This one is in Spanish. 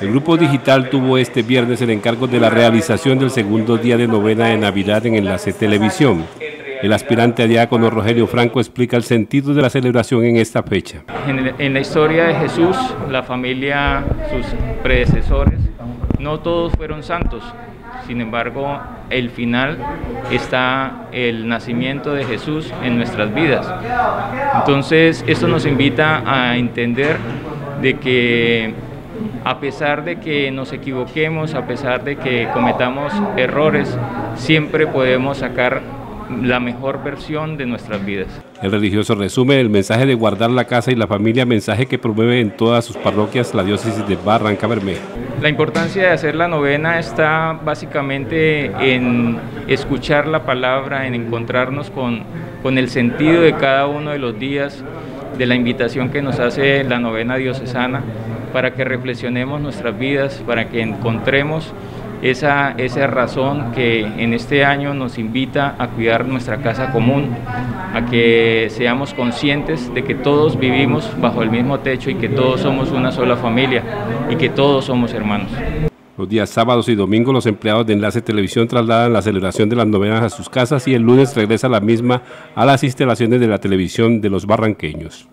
El grupo digital tuvo este viernes el encargo de la realización del segundo día de novena de Navidad en Enlace Televisión. El aspirante a diácono Rogelio Franco explica el sentido de la celebración en esta fecha. En, la historia de Jesús, la familia, sus predecesores, no todos fueron santos, sin embargo, el final está el nacimiento de Jesús en nuestras vidas. Entonces, esto nos invita a entender de que a pesar de que nos equivoquemos, a pesar de que cometamos errores, siempre podemos sacar la mejor versión de nuestras vidas. El religioso resume el mensaje de guardar la casa y la familia, mensaje que promueve en todas sus parroquias la diócesis de Barranca Bermeja. La importancia de hacer la novena está básicamente en escuchar la palabra, en encontrarnos con, con el sentido de cada uno de los días, de la invitación que nos hace la novena diocesana para que reflexionemos nuestras vidas, para que encontremos esa, esa razón que en este año nos invita a cuidar nuestra casa común, a que seamos conscientes de que todos vivimos bajo el mismo techo y que todos somos una sola familia y que todos somos hermanos. Los días sábados y domingos los empleados de Enlace Televisión trasladan la celebración de las novenas a sus casas y el lunes regresa la misma a las instalaciones de la televisión de los barranqueños.